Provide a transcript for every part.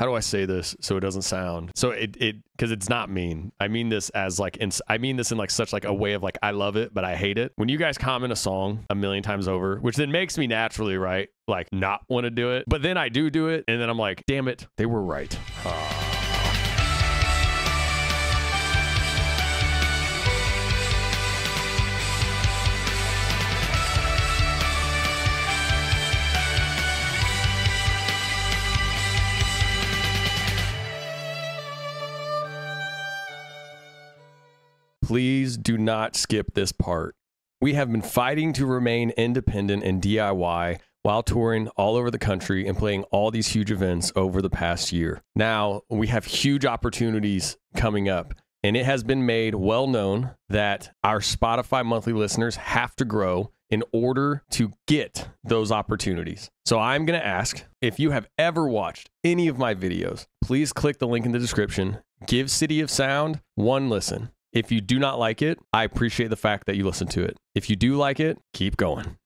how do I say this so it doesn't sound so it it because it's not mean. I mean this as like in, I mean this in like such like a way of like I love it but I hate it. When you guys comment a song a million times over, which then makes me naturally right like not want to do it, but then I do do it and then I'm like, damn it, they were right. Ah. Please do not skip this part. We have been fighting to remain independent and DIY while touring all over the country and playing all these huge events over the past year. Now, we have huge opportunities coming up, and it has been made well known that our Spotify monthly listeners have to grow in order to get those opportunities. So I'm going to ask if you have ever watched any of my videos, please click the link in the description, give City of Sound one listen. If you do not like it, I appreciate the fact that you listen to it. If you do like it, keep going.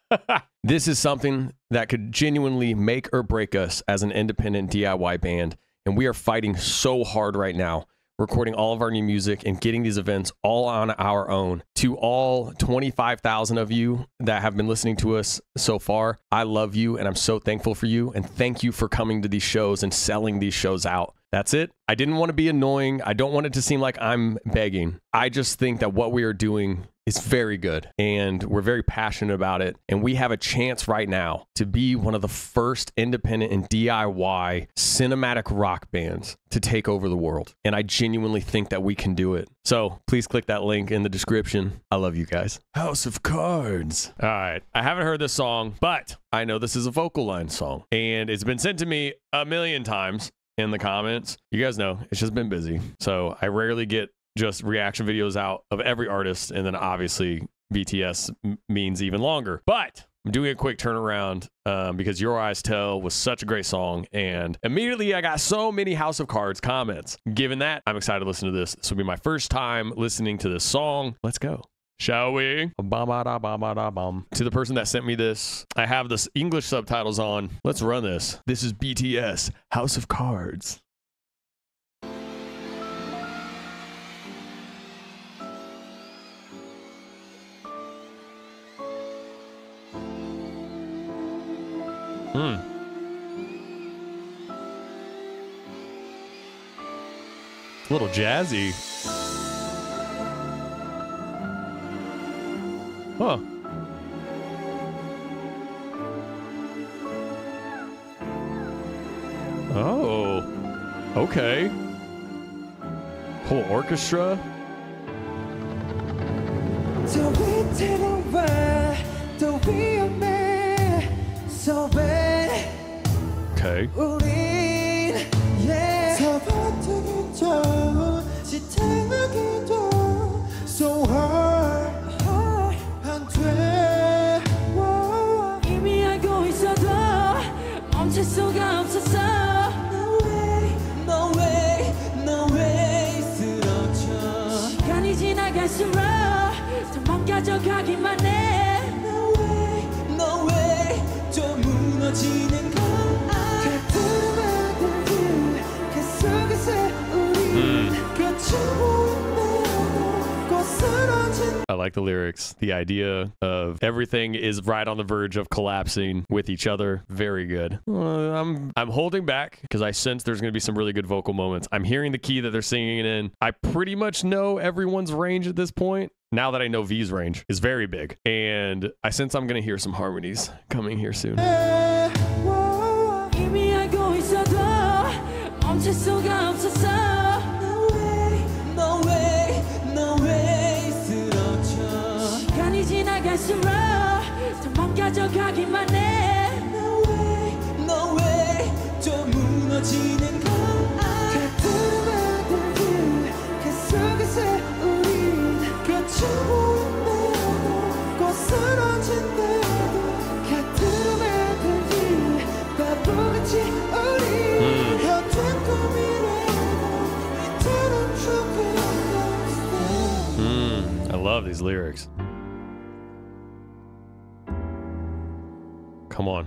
this is something that could genuinely make or break us as an independent DIY band. And we are fighting so hard right now, recording all of our new music and getting these events all on our own. To all 25,000 of you that have been listening to us so far, I love you and I'm so thankful for you. And thank you for coming to these shows and selling these shows out. That's it. I didn't want to be annoying. I don't want it to seem like I'm begging. I just think that what we are doing is very good and we're very passionate about it. And we have a chance right now to be one of the first independent and DIY cinematic rock bands to take over the world. And I genuinely think that we can do it. So please click that link in the description. I love you guys. House of Cards. All right. I haven't heard this song, but I know this is a vocal line song and it's been sent to me a million times in the comments. You guys know it's just been busy. So I rarely get just reaction videos out of every artist. And then obviously BTS m- means even longer. But I'm doing a quick turnaround um, because Your Eyes Tell was such a great song. And immediately I got so many House of Cards comments. Given that, I'm excited to listen to this. This will be my first time listening to this song. Let's go. Shall we? To the person that sent me this, I have this English subtitles on. Let's run this. This is BTS House of Cards. Hmm. A little jazzy. Huh. Oh. Okay. Whole orchestra. So we over be a man so bad. Okay. So hard. 가져가기만 해 No way No way 좀 무너지는 건 같은 그 속에서 우린 곁을 보인다 곧 쓰러진 I like the lyrics. The idea of everything is right on the verge of collapsing with each other. Very good. Uh, I'm I'm holding back because I sense there's going to be some really good vocal moments. I'm hearing the key that they're singing it in. I pretty much know everyone's range at this point. now that I know V's range is very big. And I sense I'm going to hear some harmonies coming here soon. No way, no way, love these lyrics. Come on.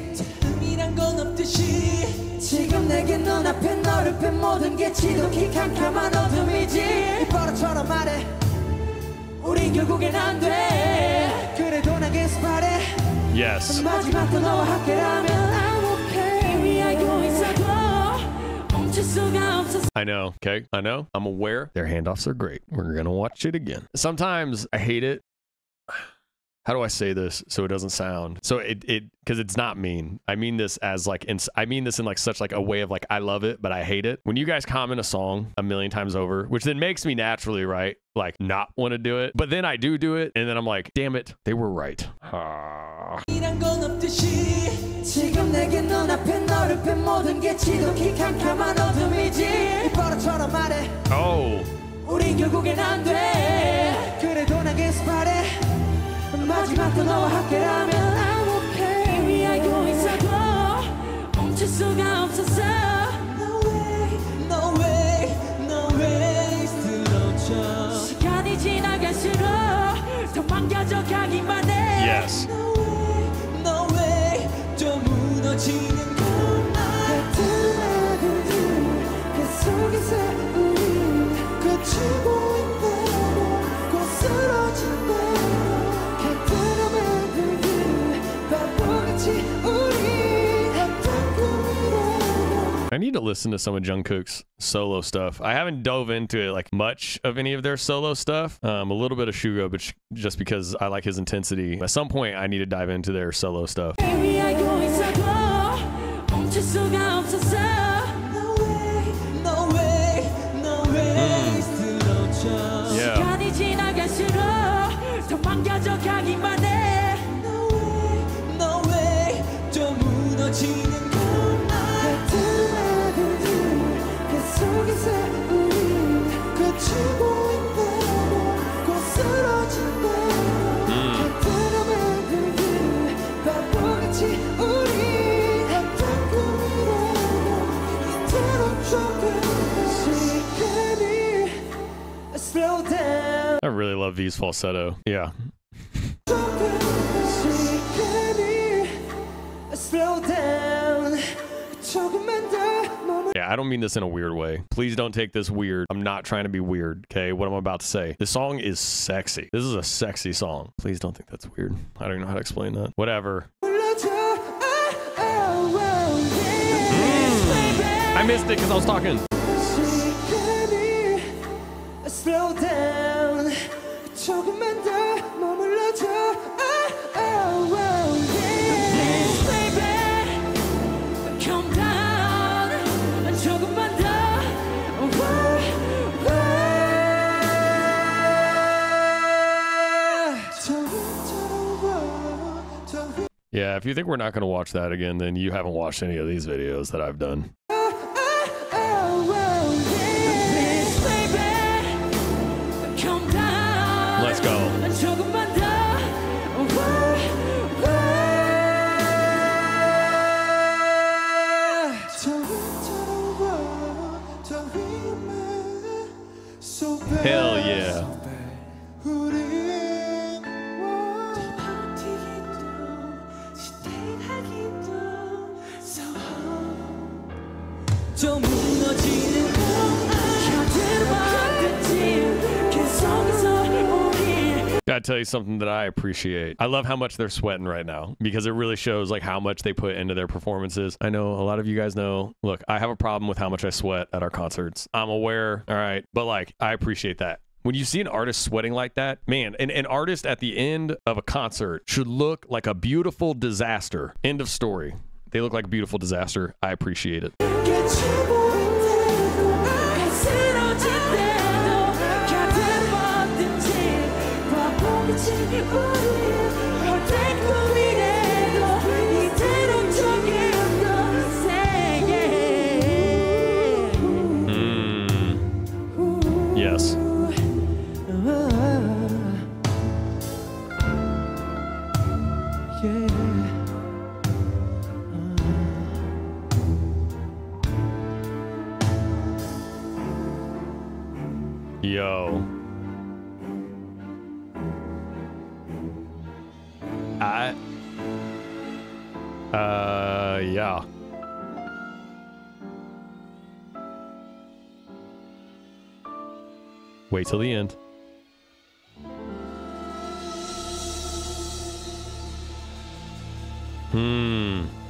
눈앞에 너를 뺀 모든 게 지독히 캄캄한 어둠이지 뻔처럼 말해 우린 결국엔 안돼 그래도 난 계속 바래 Yes. 마지막도 너와 함께라면 I'm okay 위 알고 있어도 멈출 수가 없었어 I know. Okay. I know. I'm aware. Their handoffs are great. We're going to watch it again. Sometimes I hate it. how do I say this so it doesn't sound so it it because it's not mean. I mean this as like in, I mean this in like such like a way of like I love it but I hate it. When you guys comment a song a million times over, which then makes me naturally right like not want to do it, but then I do do it and then I'm like, damn it, they were right. Ah. 이 Listen to some of Jungkook's solo stuff. I haven't dove into it like much of any of their solo stuff. Um, a little bit of Suga, but sh- just because I like his intensity. At some point, I need to dive into their solo stuff. Baby, I really love these falsetto. Yeah. Yeah, I don't mean this in a weird way. Please don't take this weird. I'm not trying to be weird, okay? What I'm about to say. This song is sexy. This is a sexy song. Please don't think that's weird. I don't know how to explain that. Whatever. I missed it because I was talking. Yeah, if you think we're not going to watch that again, then you haven't watched any of these videos that I've done. 좀 무너지는 곁을 봤든지 계속해서 우리 Gotta tell you something that I appreciate. I love how much they're sweating right now because it really shows like how much they put into their performances. I know a lot of you guys know. Look, I have a problem with how much I sweat at our concerts. I'm aware, all right, but like I appreciate that. when you see an artist sweating like that, man, an, an artist at the end of a concert should look like a beautiful disaster. End of story. They look like a beautiful disaster. I appreciate it. Yo. I. Uh, yeah. Wait till the end. Hmm.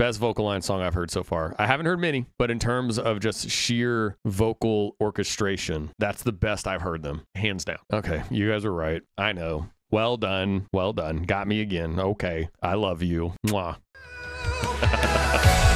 Best vocal line song I've heard so far. I haven't heard many, but in terms of just sheer vocal orchestration, that's the best I've heard them, hands down. Okay, you guys are right. I know. Well done. Well done. Got me again. Okay. I love you. Mwah.